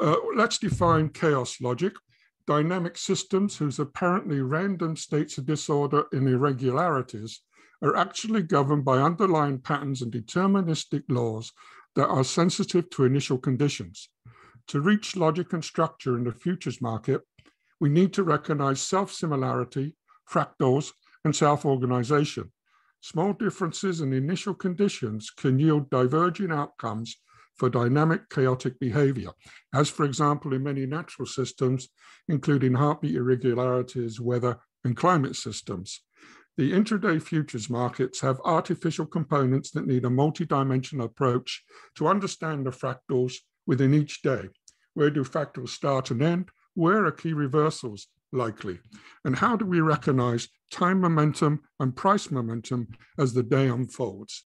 Uh, let's define chaos logic. Dynamic systems whose apparently random states of disorder and irregularities are actually governed by underlying patterns and deterministic laws that are sensitive to initial conditions. To reach logic and structure in the futures market, we need to recognize self-similarity, fractals, and self-organization. Small differences in initial conditions can yield diverging outcomes for dynamic chaotic behavior, as for example in many natural systems, including heartbeat irregularities, weather, and climate systems. The intraday futures markets have artificial components that need a multidimensional approach to understand the fractals within each day. Where do fractals start and end? Where are key reversals likely? And how do we recognize time momentum and price momentum as the day unfolds?